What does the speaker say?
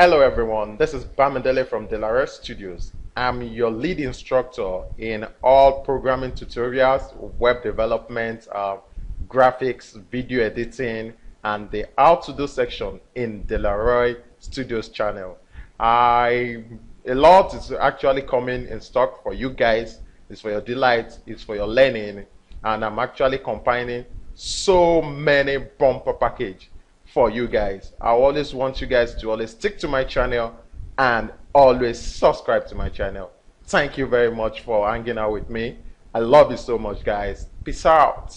Hello everyone, this is Bamidele from Delaroy Studios. I'm your lead instructor in all programming tutorials, web development, uh, graphics, video editing, and the how to do section in Delaroy Studios channel. I a lot is actually coming in stock for you guys. It's for your delight, it's for your learning, and I'm actually combining so many bumper package for you guys. I always want you guys to always stick to my channel and always subscribe to my channel. Thank you very much for hanging out with me. I love you so much, guys. Peace out.